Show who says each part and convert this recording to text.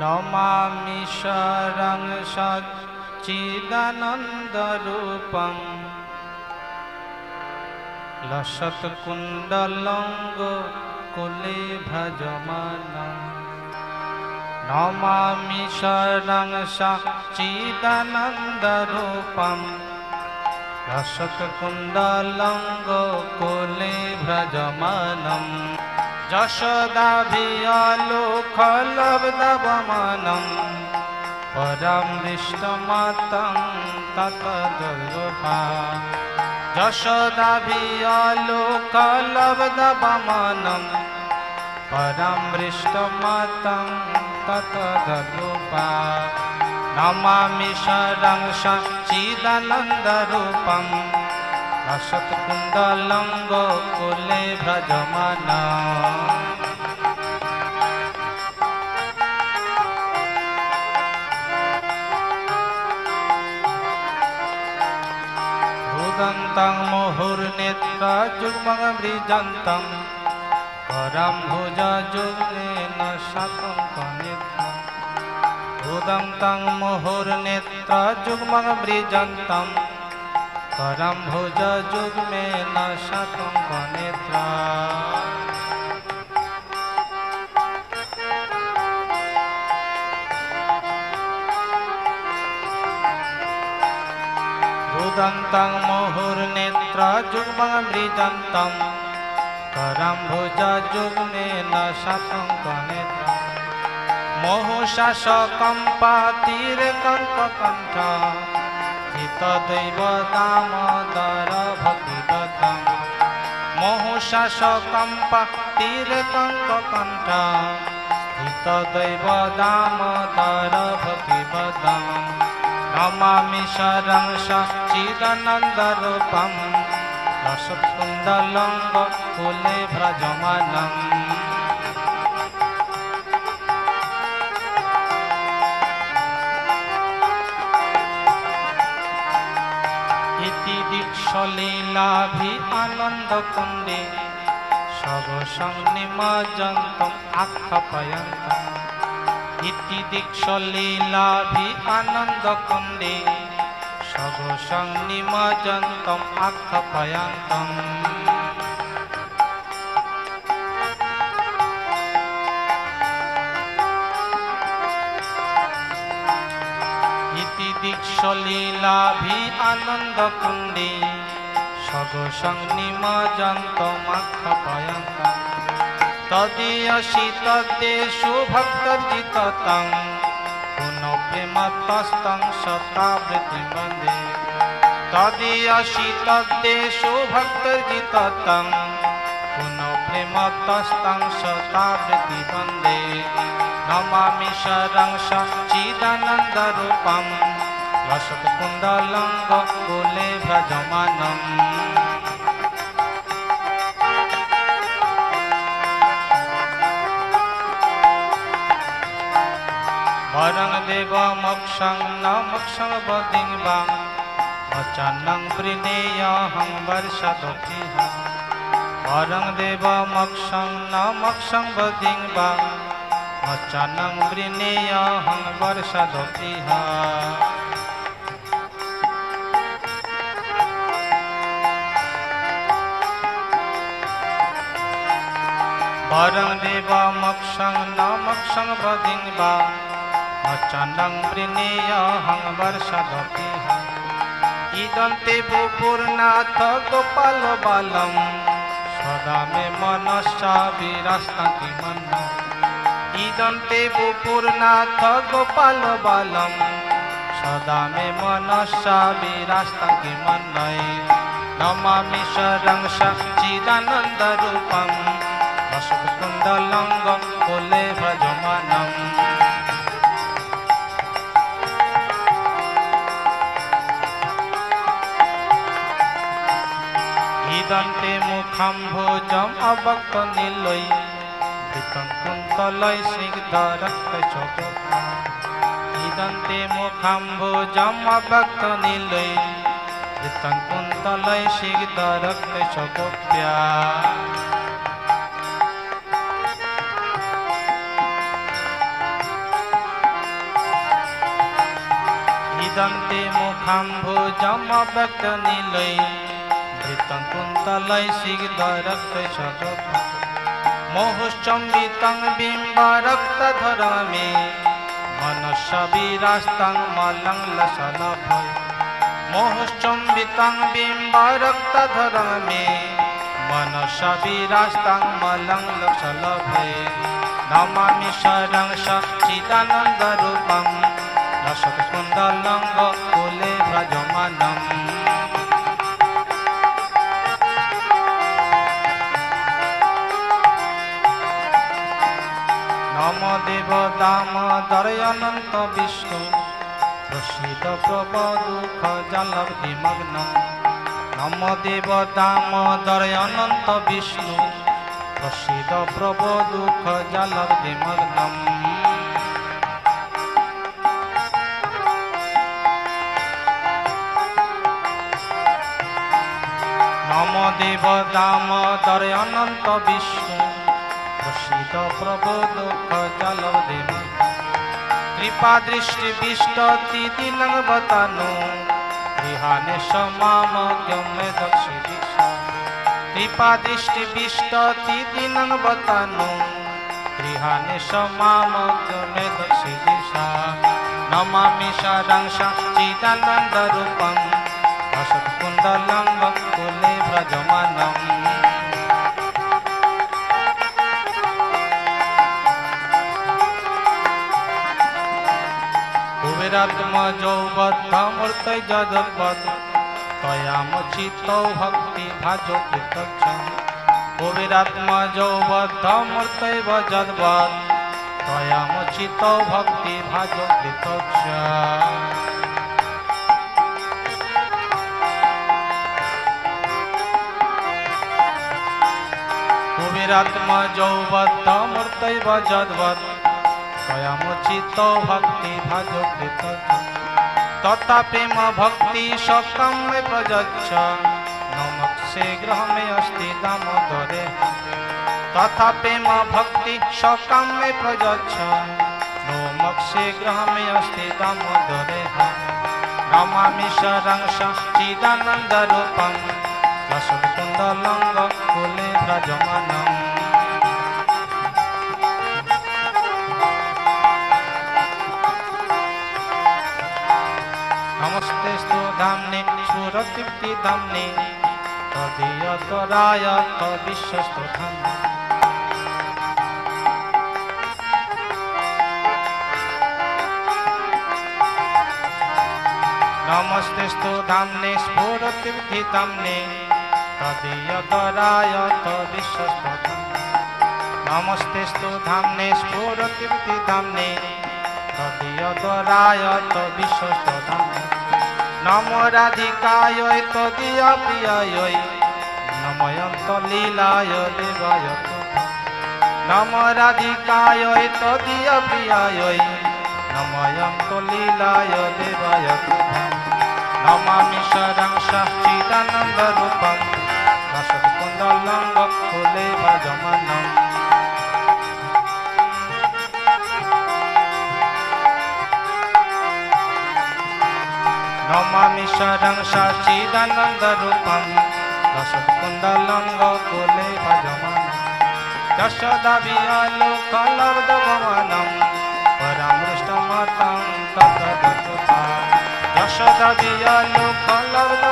Speaker 1: নমামি শরং সচ্চিদানন্দরূপম লসৎকুণ্ডলঙ্গ কুলে ভজমানম নমামি শরং সচ্চিদানন্দরূপম রসৎকুণ্ডলঙ্গ কোলে ভ্রজমানম যশোদাভিয়ালোকলব্ধবমানম পরম দৃষ্টমাতং ততদুর্গা যশোদাভিয়ালোকলব্ধবমানম পরম দৃষ্টমাতং ততদুর্গা নমামি শরং আশত কুণ্ডলঙ্গ কোলে ব্রজমানা ন্তাং মুহুর্নেত্র যুগ্মং বৃজন্তাং। পরম ভুজ যুগ্মেন সাতং কনেত্রং। ভুদন্তাং যুগ্মং বৃজন্তাং। करम भुज जुग में न शतुंग नेत्रा रुदंतं मुहुर्नेत्रा जुग्मामृदंतं करम भुज जुग में न शतुंग नेत्रा मोहुशासकं पातिरेकं कण्ठा মোহশাসকম্পাতির কঙ্কণ্ঠ হিতদৈব দামোদর ভক্তিবদম নমামি শরং সচ্চিদানন্দরূপম রসকুণ্ডলঙ্গ কুলে ভ্রজমানম ইতি দীক্ষলীলাভি আনন্দ কুণ্ডে সর্বসংনিমজন্ত আখ্যাপয়ন্ত ইতি দীক্ষলীলাভি আনন্দ কুণ্ডে সর্বসংনিমজন্ত আখ্যাপয়ন্তম দীক্ষলীলাভি আনন্দ কুণ্ডে সগসংনিমজন্ত মাক্ষপয়ন্ত তদীয়সি তদ্দেশু ভক্তর্জিততং পুনঃ প্রেমতস্তং শতাবৃত্তি বন্দে তদীয়সি তদ্দেশু ভক্তর্জিততং পুনঃ প্রেমতস্তং শতাবৃত্তি বন্দে নমামি শরং সচ্চিদানন্দরূপম রসৎকুণ্ডলঙ্গ কুলে ভ্রজমানম বরং দেব মোক্ষং ন মোক্ষং বদিং বা। অচানং বৃণেয়হং বর্ষদতিহ বরং দেব মোক্ষং ন মোক্ষং বদিং বা। অচানং বৃণেয়হং বর্ষদতিহ বরং দেব মোক্ষং ন মোক্ষং বদিং বা অচানং বৃণেয়হং বর্ষদতিহ ইদন্তে ভূপুরনাথ গোপাল বালম সদা মে মনসা বিরাস্তাতি মন্ন ইদন্তে ভূপুরনাথ গোপাল বালম সদা মে মনসা বিরাস্তাতি মন্নয় নমামি শরং রসকুণ্ডলঙ্গ কোলে ভ্রজমানম ইদন্তে মুখম ভোজম অবক্ত নীলই কুন্তলয় স্নিগ্ধ রক্ত চোখা। ইদন্তে মুখম ভোজম অবক্ত নীলই কুন্তলয় স্নিগ্ধ রক্ত চোপ্যা ইদন্তে মুখাম্ভুজমব্যক্ত নীলৈ ধৃতং কুন্তলৈ সিগদরক্ত সগপ মোহশ্চম্বিতং বিম্বরক্তধর মে মলং লসলভয় মোহশ্চম্বিতং বিম্বরক্তধর মে মলং লসলভয় নমামি শরং সচ্চিদানন্দরূপম রসকুন্দলঙ্গ কুলে ব্রজমানম নম দেব দামোদর অনন্ত বিষ্ণু প্রসিদ্ধ প্রভ দুঃখ জলব্ধি মগ্ন নম দেব দামোদর অনন্ত বিষ্ণু প্রসিদ্ধ প্রভ দুঃখ জলব্ধি মগ্নম দেব দামোদর অনন্ত বিষ্ণু প্রসিদ্ধ প্রভু দুঃখ জলব্ধি কৃপা দৃষ্টি বিষ্টতি দিনবতানু গৃহানে সমামগ্যমে দক্ষি দীক্ষা। কৃপা দৃষ্টি বিষ্টতি দিনবতানু গৃহানে সমামগ্যমে দক্ষি দিশা নমামি সারাংশ চিদানন্দ शकुन्तलं वक्कुले व्रजमानम् कुबेरात्मजौ बद्धामूर्तै जगद्वत् त्वयामुचितौ भक्तिभाजो कृतच्छ कुबेरात्मजौ बद्धामूर्तै भजद्वत् भक्ति भक्तिभाजो कृतक्ष কৃতচ্ছ কুবেরাত্মজৌবদ্ধমূর্তৈ যদবদ স্বয়মুচিত ভক্তি ভাজ কৃত তথা প্রেম ভক্তি সকম প্রযচ্ছ নমক্ষে গ্রহ মে অস্তি দামোদরে তথা প্রেম ভক্তি সকম প্রযচ্ছ নমক্ষে গ্রহ মে অস্তি দামোদরে নমামি শরং চিদানন্দ রূপম রসকুন্দলঙ্গ কুলে ব্রজমানম নমস্তেস্তু ধামনে সুরতৃপ্তি ধামনে তদীয়তরায় তবিশ্বস্ত ধামনে। নমস্তেস্তু ধামনে স্ফুরতৃপ্তি ধামনে তদীয়তরায় তবিশ্বস্ত ধামনে। নমস্তেস্তু ধামনে স্ফুরতৃপ্তি ধামনে তদীয়তরায় তবিশ্বস্ত ধামনে। নম রাধিকায় তদীয় প্রিয়ায় নময়ন্ত লীলায় দেবায় নম রাধিকায় তদীয় প্রিয়ায় নময়ন্ত লীলায় দেবায় নমামি শরং সচ্চিদানন্দ রূপম রসকুন্দলঙ্গ কুলে ভজমানম নমামি শরং সচিদানন্দ রূপম। রসকুন্দলঙ্গ কুলে ভজমান যশোদা বিয়ালো কলর্দ ভবনম পরামৃষ্ট মাতং ততদতুতা যশোদা বিয়ালো কলর্দ